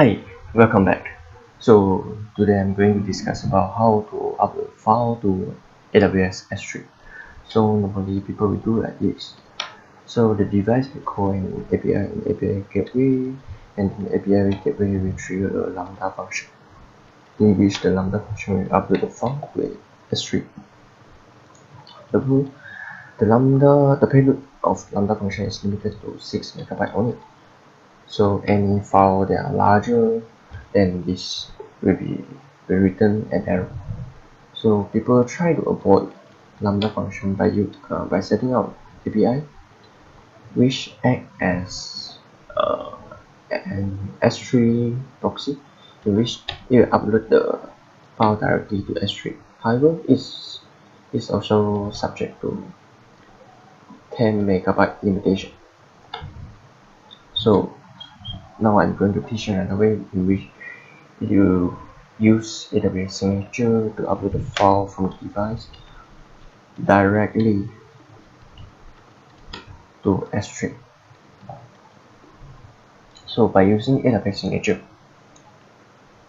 Hi, welcome back. So today I'm going to discuss about how to upload file to AWS S3. So normally people will do like this. So the device will call an API an API gateway and the API gateway will trigger a Lambda function in which the Lambda function will upload the file to S3. The, the Lambda the payload of Lambda function is limited to 6 megabyte only so any file that are larger than this will be will return an error. So people try to avoid lambda function by you uh, by setting up API which act as uh, an S3 proxy in which you upload the file directly to S3 however it's is also subject to 10 megabyte limitation. So now I'm going to teach you another way in which you use AWS signature to upload the file from the device directly to S3 so by using AWS signature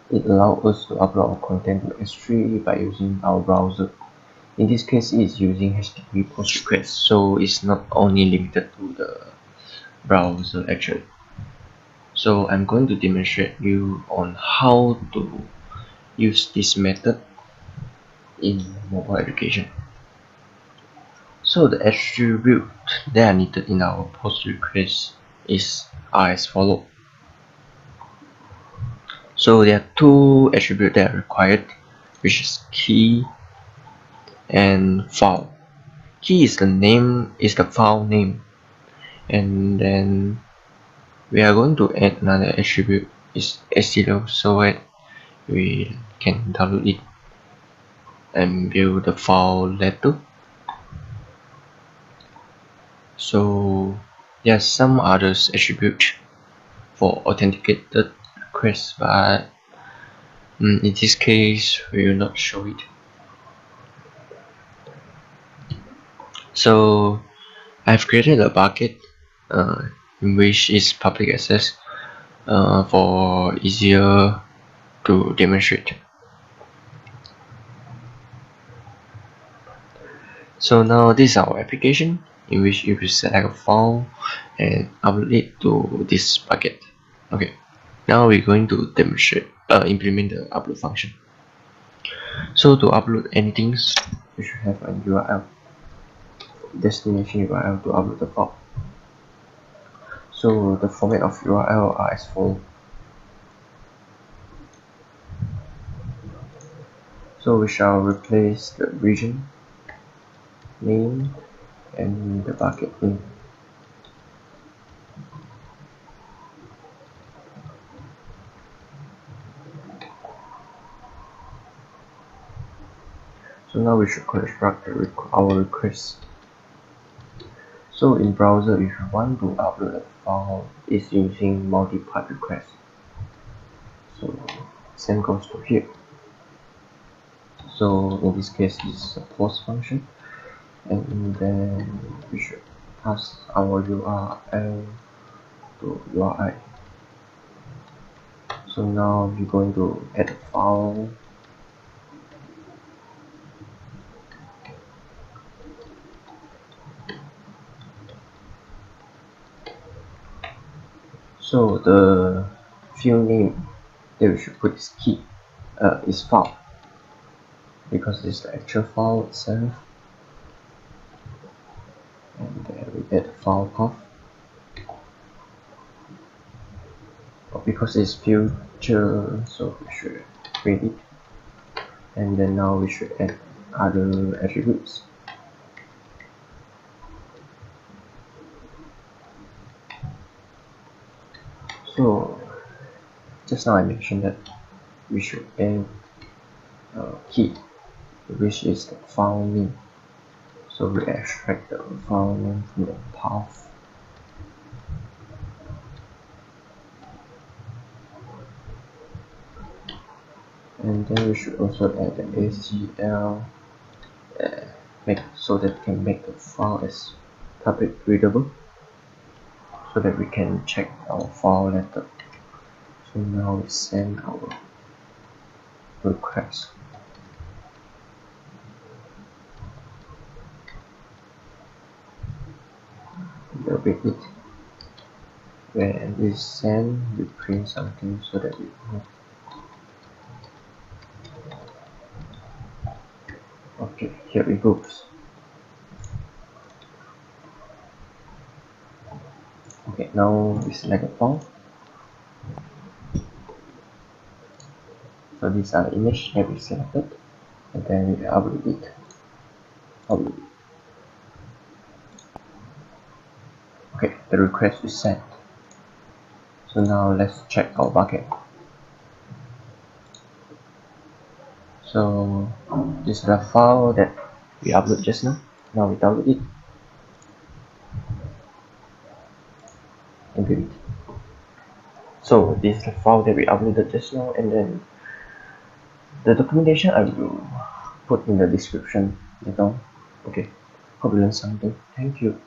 it allows us to upload our content to S3 by using our browser. In this case it is using HTTP post request so it's not only limited to the browser actually so I'm going to demonstrate you on how to use this method in mobile education. So the attribute that are needed in our post request is as follow. So there are two attributes that are required which is key and file key is the name is the file name. And then we are going to add another attribute is s0 so that we can download it and build the file later. So there are some others attributes for authenticated requests but um, in this case we will not show it. So I've created a bucket uh, which is public access uh, for easier to demonstrate. So now this is our application in which you will select a file and upload it to this bucket. Okay now we're going to demonstrate uh, implement the upload function. So to upload anything you should have a URL destination URL to upload the file so the format of URL are as follows. So we shall replace the region name and the bucket name. So now we should construct our request so in browser if you want to upload a file it's using multi-part request. So same goes to here. So in this case it's a post function. And then we should pass our URL to URI so now we're going to add a file so the field name that we should put is key uh, is file because it's the actual file itself. And then we add file path. But because it's future so we should read it. And then now we should add other attributes so just now I mentioned that we should add a key which is the file name so we extract the file name from the path. And then we should also add the ACL uh, make so that we can make the file as public readable so that we can check our file letter. So now we send our request. The it when we send we print something so that we know okay here it goes okay now we select a file so these are the image that we selected and then we upload it upload okay the request is sent. So now let's check our bucket. So this is the file that we upload just now. Now we download it so this is the file that we uploaded just now and then the documentation I will put in the description later on okay. Hope you learned something. Thank you